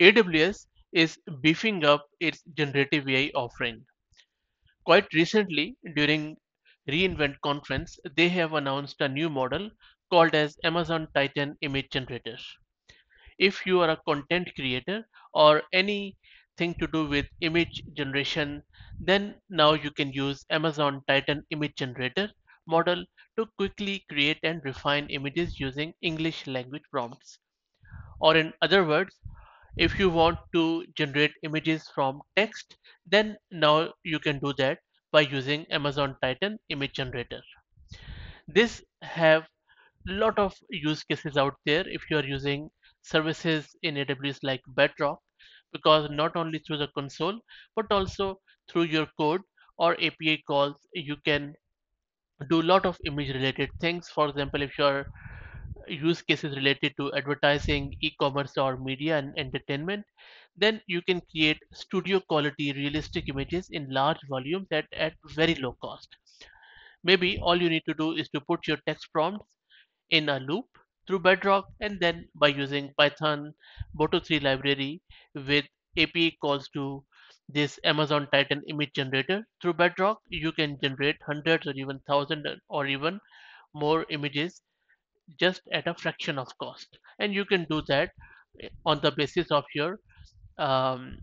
AWS is beefing up its generative AI offering. Quite recently, during reInvent conference, they have announced a new model called as Amazon Titan Image Generator. If you are a content creator or anything to do with image generation, then now you can use Amazon Titan Image Generator model to quickly create and refine images using English language prompts. Or in other words, if you want to generate images from text, then now you can do that by using Amazon Titan Image Generator. This have lot of use cases out there if you are using services in AWS like Bedrock because not only through the console but also through your code or API calls you can do a lot of image related things for example if your use cases related to advertising e-commerce or media and entertainment then you can create studio quality realistic images in large volumes at, at very low cost. Maybe all you need to do is to put your text prompts in a loop through Bedrock and then by using Python Boto3 library with API calls to this Amazon Titan image generator. Through Bedrock you can generate hundreds or even thousands or even more images just at a fraction of cost. And you can do that eh, on the basis of your um,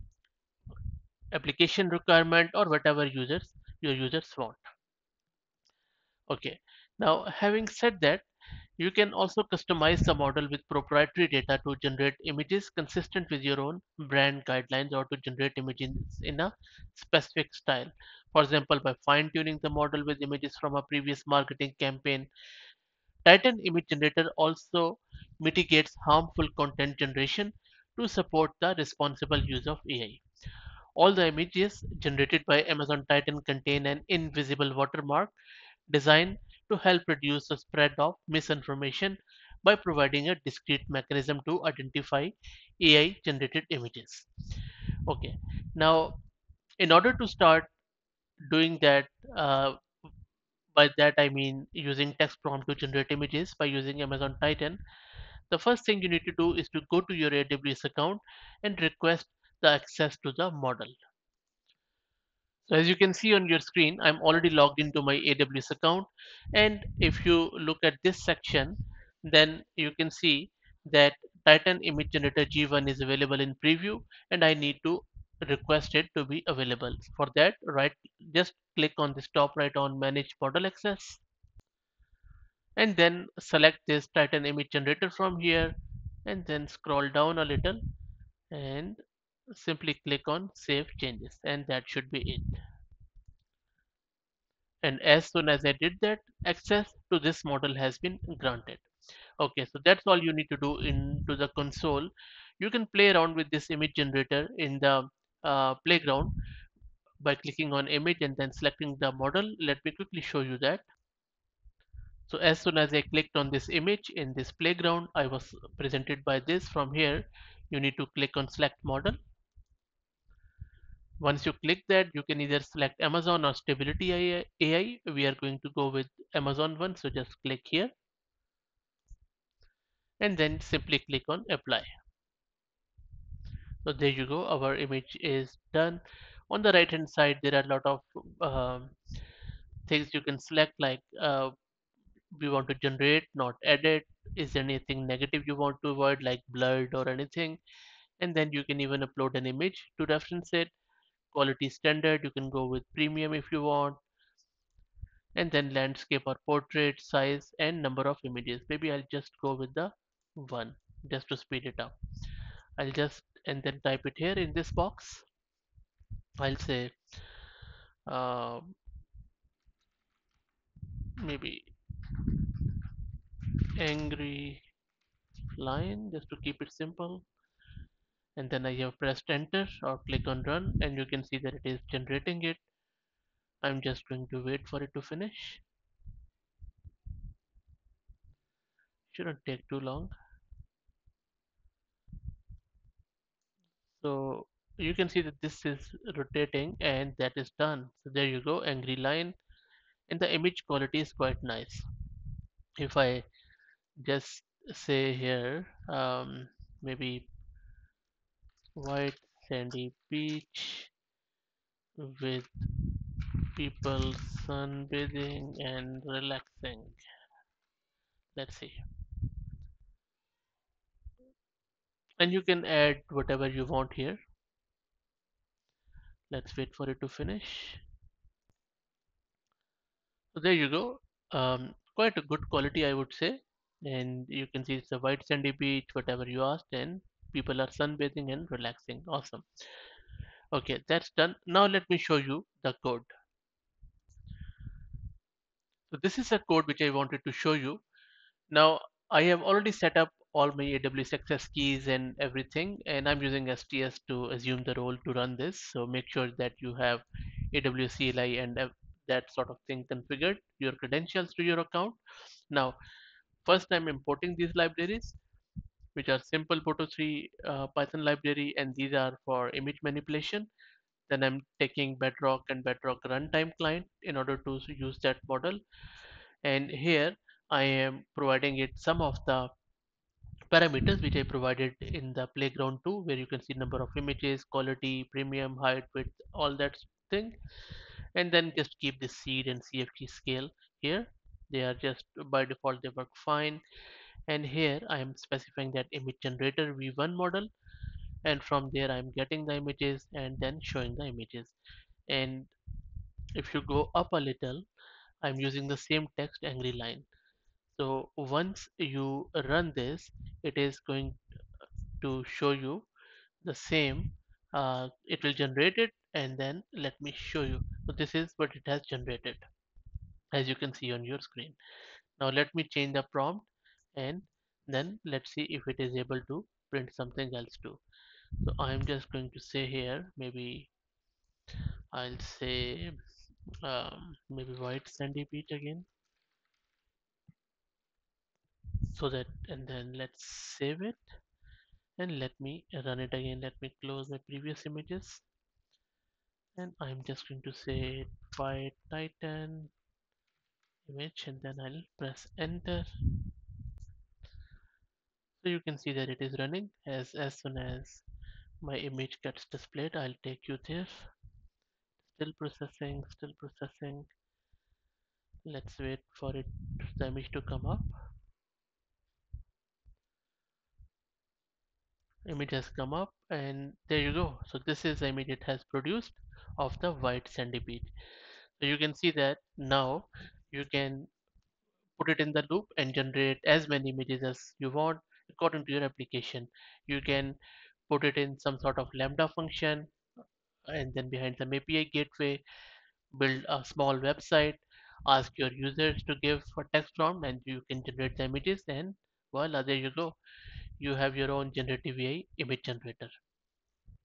application requirement or whatever users your users want. Okay. Now having said that You can also customize the model with proprietary data to generate images consistent with your own brand guidelines or to generate images in a specific style. For example, by fine tuning the model with images from a previous marketing campaign, Titan Image Generator also mitigates harmful content generation to support the responsible use of AI. All the images generated by Amazon Titan contain an invisible watermark designed to help reduce the spread of misinformation by providing a discrete mechanism to identify AI generated images. Okay, now in order to start doing that, uh, by that I mean using text prompt to generate images by using Amazon Titan, the first thing you need to do is to go to your AWS account and request the access to the model. So as you can see on your screen, I'm already logged into my AWS account. And if you look at this section, then you can see that Titan Image Generator G1 is available in preview and I need to request it to be available. For that, right, just click on this top right on Manage Model Access. And then select this Titan Image Generator from here. And then scroll down a little and simply click on Save Changes. And that should be it. And as soon as I did that access to this model has been granted. Okay so that's all you need to do into the console. You can play around with this image generator in the uh, playground by clicking on image and then selecting the model. Let me quickly show you that. So as soon as I clicked on this image in this playground I was presented by this. From here you need to click on select model. Once you click that you can either select Amazon or Stability AI we are going to go with Amazon one so just click here. And then simply click on apply so there you go. Our image is done. On the right hand side there are a lot of um, things you can select like uh, we want to generate not edit. Is there anything negative you want to avoid like blurred or anything? And then you can even upload an image to reference it. Quality standard you can go with premium if you want. And then landscape or portrait size and number of images. Maybe I'll just go with the one just to speed it up. I'll just and then type it here in this box. I'll say uh, maybe angry lion just to keep it simple. And then I have pressed enter or click on run and you can see that it is generating it. I'm just going to wait for it to finish. Shouldn't take too long so you can see that this is rotating and that is done so there you go angry line and the image quality is quite nice if I just say here um, maybe white sandy beach with people sunbathing and relaxing. Let's see. And you can add whatever you want here. Let's wait for it to finish. So there you go. Um, quite a good quality, I would say. And you can see it's a white sandy beach, whatever you asked, and people are sunbathing and relaxing. Awesome. Okay, that's done. Now let me show you the code. So this is a code which I wanted to show you. Now I have already set up all my AWS access keys and everything, and I'm using STS to assume the role to run this. So make sure that you have AWS CLI and that sort of thing configured, your credentials to your account. Now, first I'm importing these libraries, which are simple Boto3 uh, Python library, and these are for image manipulation. Then I'm taking Bedrock and Bedrock runtime client in order to use that model. And here I am providing it some of the parameters which I provided in the playground too, where you can see number of images, quality, premium, height, width, all that thing. And then just keep the seed and CFG scale here. They are just by default, they work fine. And here I am specifying that image generator v1 model. And from there I'm getting the images and then showing the images. And if you go up a little, I'm using the same text angry line. So once you run this, it is going to show you the same uh, it will generate it and then let me show you. So this is what it has generated as you can see on your screen. Now let me change the prompt and then let's see if it is able to print something else too. So I'm just going to say here maybe I'll say um, maybe white sandy beach again so that and then let's save it. And let me run it again. Let me close my previous images. And I'm just going to say white titan image and then I'll press enter. So you can see that it is running. As as soon as my image gets displayed I'll take you there. Still processing still processing. Let's wait for it the image to come up image has come up and there you go. So this is the image it has produced of the white sandy beach so you can see that now you can put it in the loop and generate as many images as you want according to your application. You can put it in some sort of lambda function and then behind some API gateway build a small website ask your users to give a text prompt and you can generate the images and voila there you go you have your own generative AI image generator.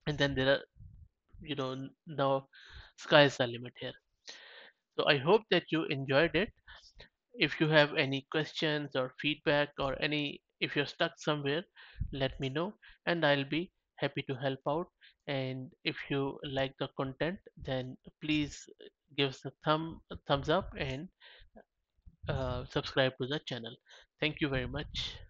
And then there are you know now sky is the limit here. So I hope that you enjoyed it. If you have any questions or feedback or any if you're stuck somewhere let me know and i'll be happy to help out. And if you like the content then please give us a thumb a thumbs up and uh, subscribe to the channel. Thank you very much